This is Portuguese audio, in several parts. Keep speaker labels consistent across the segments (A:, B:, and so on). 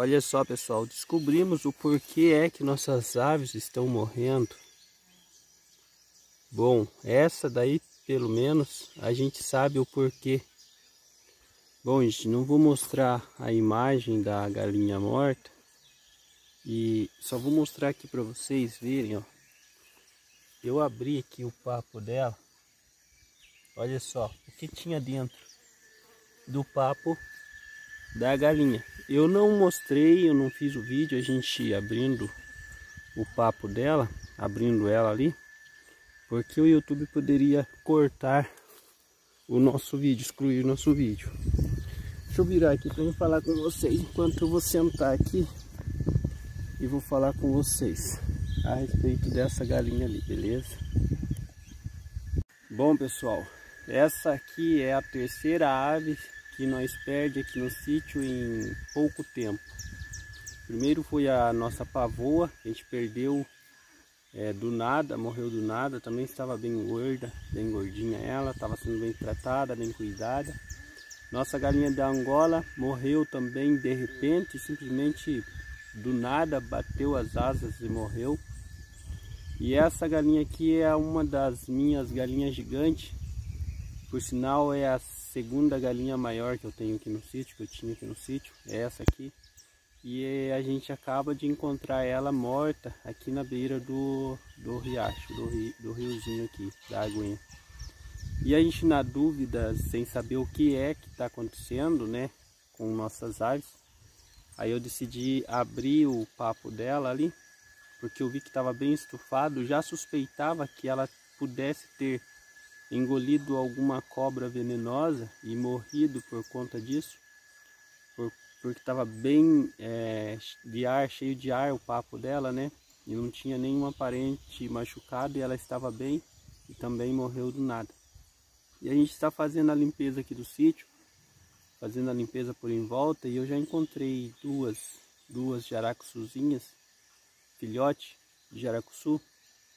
A: Olha só pessoal, descobrimos o porquê é que nossas aves estão morrendo. Bom, essa daí pelo menos a gente sabe o porquê. Bom gente, não vou mostrar a imagem da galinha morta. E só vou mostrar aqui para vocês verem, ó. Eu abri aqui o papo dela. Olha só, o que tinha dentro do papo da galinha. Eu não mostrei, eu não fiz o vídeo, a gente abrindo o papo dela, abrindo ela ali, porque o YouTube poderia cortar o nosso vídeo, excluir o nosso vídeo. Deixa eu virar aqui para falar com vocês, enquanto eu vou sentar aqui e vou falar com vocês a respeito dessa galinha ali, beleza? Bom pessoal, essa aqui é a terceira ave que nós perde aqui no sítio em pouco tempo. Primeiro foi a nossa pavoa, a gente perdeu é, do nada, morreu do nada, também estava bem gorda, bem gordinha ela, estava sendo bem tratada, bem cuidada. Nossa galinha da Angola morreu também de repente, simplesmente do nada bateu as asas e morreu. E essa galinha aqui é uma das minhas galinhas gigantes, por sinal é a segunda galinha maior que eu tenho aqui no sítio, que eu tinha aqui no sítio, é essa aqui. E a gente acaba de encontrar ela morta aqui na beira do, do riacho, do, rio, do riozinho aqui, da aguinha. E a gente na dúvida, sem saber o que é que está acontecendo, né, com nossas aves, aí eu decidi abrir o papo dela ali, porque eu vi que estava bem estufado, já suspeitava que ela pudesse ter engolido alguma cobra venenosa e morrido por conta disso, por, porque estava bem é, de ar, cheio de ar o papo dela, né? E não tinha nenhum aparente machucado e ela estava bem e também morreu do nada. E a gente está fazendo a limpeza aqui do sítio, fazendo a limpeza por em volta e eu já encontrei duas, duas jaracuçuzinhas, filhote de jaracuçu,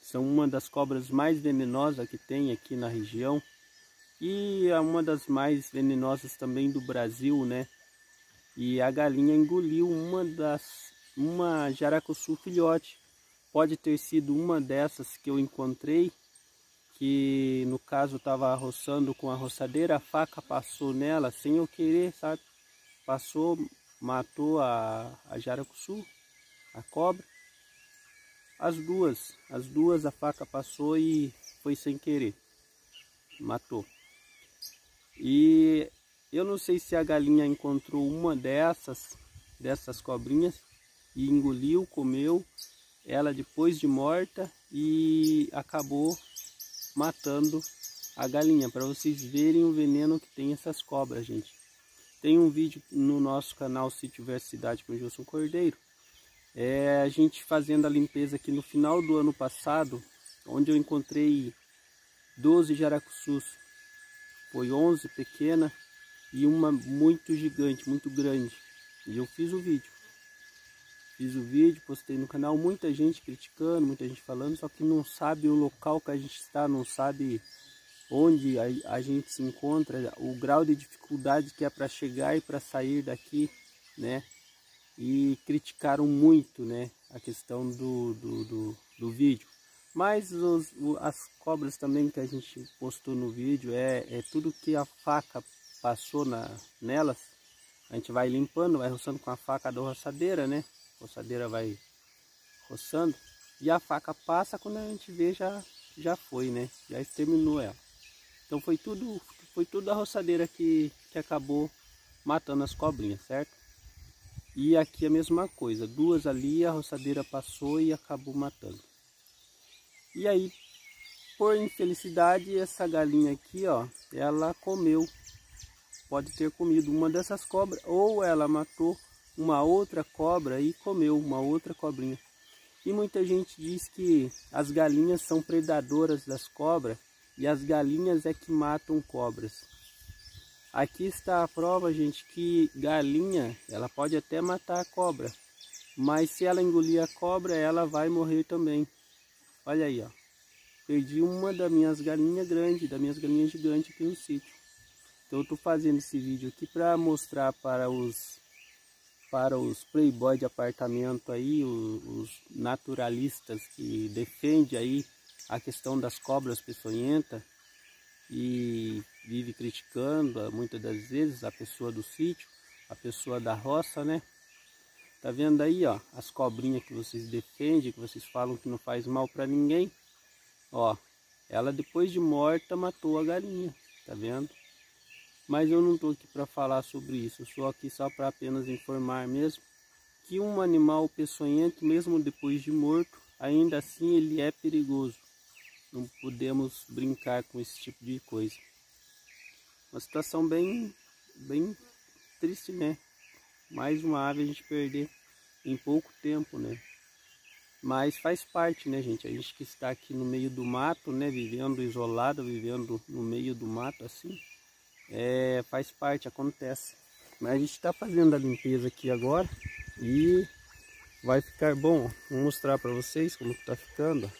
A: são uma das cobras mais venenosas que tem aqui na região e é uma das mais venenosas também do Brasil, né? E a galinha engoliu uma das uma jaracuçu filhote. Pode ter sido uma dessas que eu encontrei, que no caso estava roçando com a roçadeira, a faca passou nela sem eu querer, sabe? Passou, matou a, a jaracuçu, a cobra. As duas, as duas a faca passou e foi sem querer. Matou. E eu não sei se a galinha encontrou uma dessas, dessas cobrinhas e engoliu, comeu ela depois de morta e acabou matando a galinha, para vocês verem o veneno que tem essas cobras, gente. Tem um vídeo no nosso canal Sítio Cidade com Gilson Cordeiro, é a gente fazendo a limpeza aqui no final do ano passado, onde eu encontrei 12 jaracuçus. Foi 11 pequena e uma muito gigante, muito grande. E eu fiz o vídeo. Fiz o vídeo, postei no canal, muita gente criticando, muita gente falando, só que não sabe o local que a gente está, não sabe onde a, a gente se encontra, o grau de dificuldade que é para chegar e para sair daqui, né? E criticaram muito né, a questão do, do, do, do vídeo. Mas os, as cobras também que a gente postou no vídeo é, é tudo que a faca passou na, nelas. A gente vai limpando, vai roçando com a faca da roçadeira, né? A roçadeira vai roçando. E a faca passa, quando a gente vê já, já foi, né? Já exterminou ela. Então foi tudo, foi tudo a roçadeira que, que acabou matando as cobrinhas, certo? E aqui a mesma coisa, duas ali, a roçadeira passou e acabou matando. E aí, por infelicidade, essa galinha aqui, ó, ela comeu, pode ter comido uma dessas cobras, ou ela matou uma outra cobra e comeu uma outra cobrinha. E muita gente diz que as galinhas são predadoras das cobras e as galinhas é que matam cobras. Aqui está a prova, gente, que galinha, ela pode até matar a cobra, mas se ela engolir a cobra, ela vai morrer também. Olha aí, ó. Perdi uma das minhas galinhas grandes, das minhas galinhas gigantes aqui no sítio. Então eu estou fazendo esse vídeo aqui para mostrar para os, para os playboy de apartamento aí, os, os naturalistas que defendem aí a questão das cobras peçonhentas e vive criticando muitas das vezes a pessoa do sítio, a pessoa da roça, né? Tá vendo aí, ó, as cobrinhas que vocês defendem, que vocês falam que não faz mal para ninguém. Ó, ela depois de morta matou a galinha, tá vendo? Mas eu não estou aqui para falar sobre isso, eu estou aqui só para apenas informar mesmo que um animal peçonhento, mesmo depois de morto, ainda assim ele é perigoso. Não podemos brincar com esse tipo de coisa. Uma situação bem, bem triste, né? Mais uma ave a gente perder em pouco tempo, né? Mas faz parte, né, gente? A gente que está aqui no meio do mato, né? Vivendo isolado, vivendo no meio do mato assim é, faz parte, acontece. Mas a gente está fazendo a limpeza aqui agora e vai ficar bom. Vou mostrar para vocês como está ficando.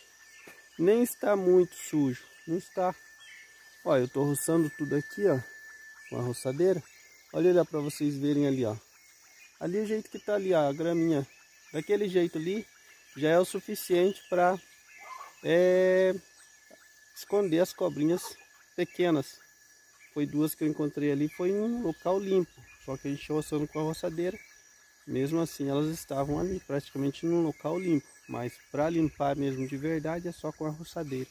A: Nem está muito sujo, não está. Olha, eu estou roçando tudo aqui, ó, com a roçadeira. Olha lá para vocês verem ali, ó. Ali o jeito que está ali, ó, a graminha. Daquele jeito ali já é o suficiente para é, esconder as cobrinhas pequenas. Foi duas que eu encontrei ali, foi em um local limpo. Só que a gente roçando com a roçadeira. Mesmo assim, elas estavam ali, praticamente num local limpo. Mas para limpar mesmo de verdade, é só com a roçadeira.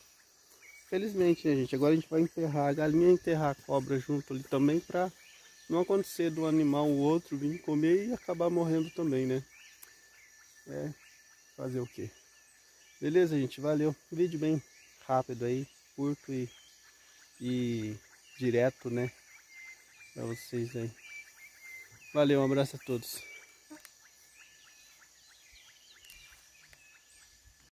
A: Felizmente, né, gente? Agora a gente vai enterrar a galinha enterrar a cobra junto ali também para não acontecer do animal o outro vir comer e acabar morrendo também, né? É, fazer o quê? Beleza, gente? Valeu. Vídeo bem rápido aí, curto e, e direto, né? Para vocês aí. Valeu, um abraço a todos.